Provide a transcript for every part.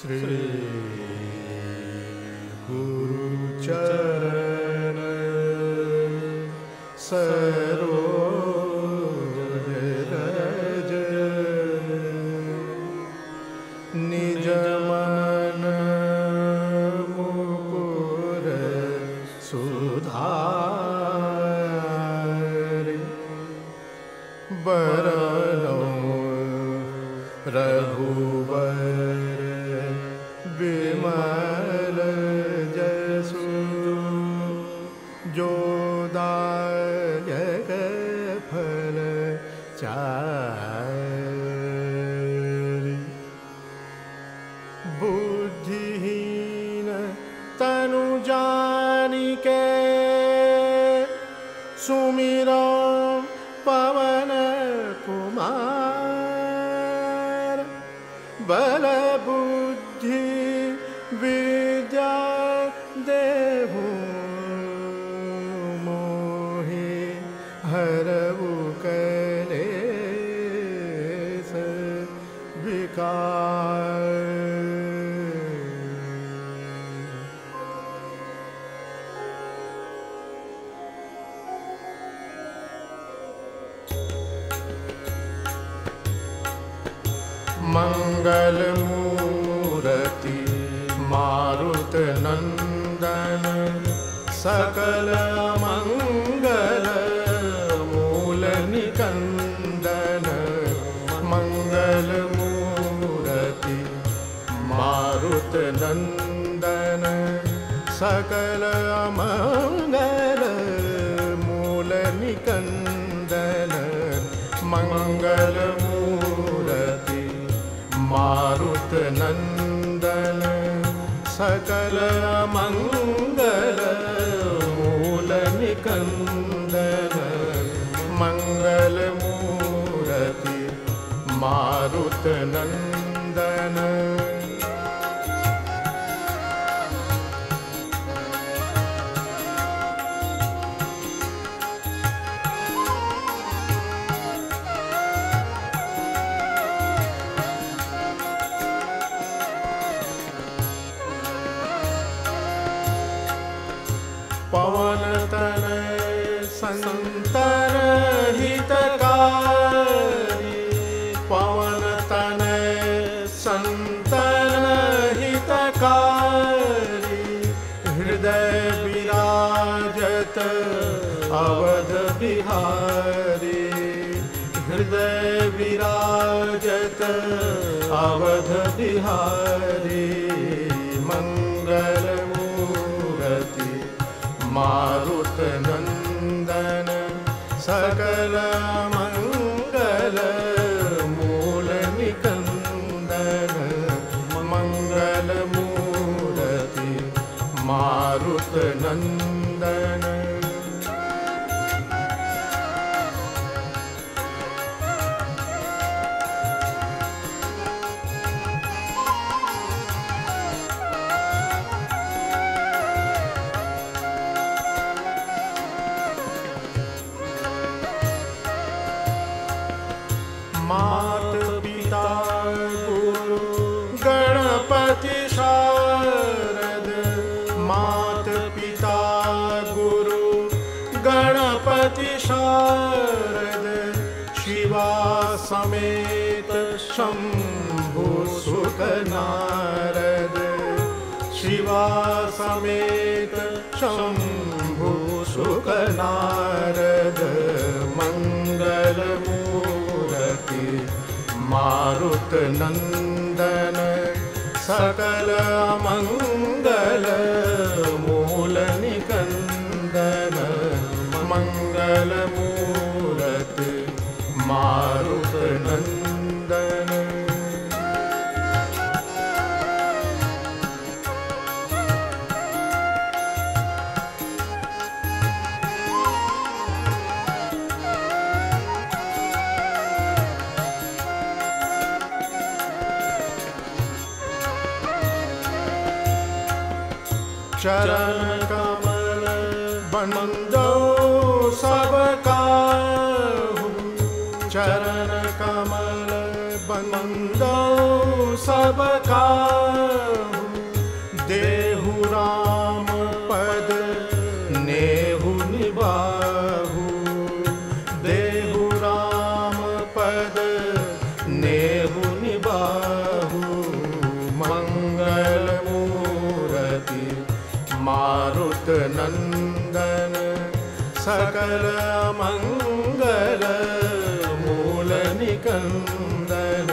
श्री गुरु तनु जानिके सुमिरो पवन कुमार। बल बुद्धि विद्या देहु मोहि हरऊ कलेस विकार मङ्गलमूर्ति मारुत नन्दन सकल मङ्गल मूल निकन्दन मङ्गलमूर्ति मारुत नन्दन सकल मङ्गल मूल निकन्दन मङ्गलमूर्ति मारुत नंदन सकल मंगल मूल निकंदन। मंगल मूरति मारुत पवन बिहारी, हृदय विराजत, अवध बिहारी, मंगल मूर्ति, मारुत नंदन, सकल मंगल मूल निकंदन, मंगल मूर्ति, मारुत नंदन। गुरु गणपति शारद शिवा समेत शंभु सुख नारद। शिवा समेत शंभु सुख नारद। मंगल मूर्ति नंदन सकल मंगल मंगल मूर्ति मारुत नंदन। चरण कमल बंदो सब काहू चरण कमल बंदो सबका सकल मंगल मूल निकंदन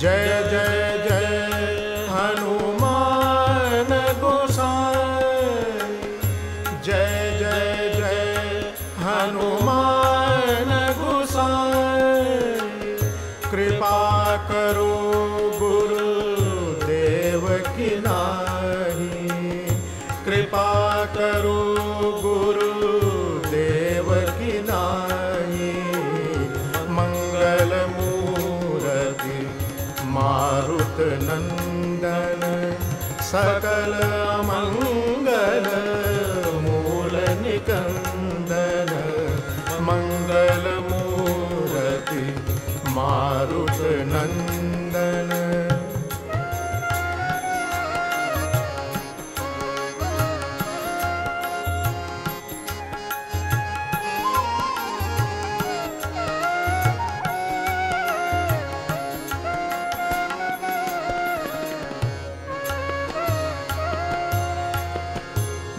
जय जय जय हनुमान गोसाई। जय जय जय हनुमान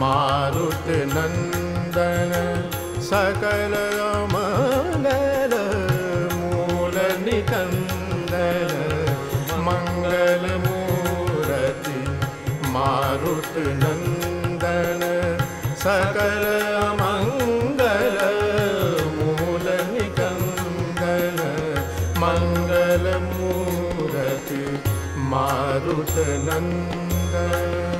मारुत नंदन सकल मंगल मूल निकंदन मंगल मूरति मारुत नंदन सकल मंगल मूल निकंदन मंगल मूरति मारुत नंदन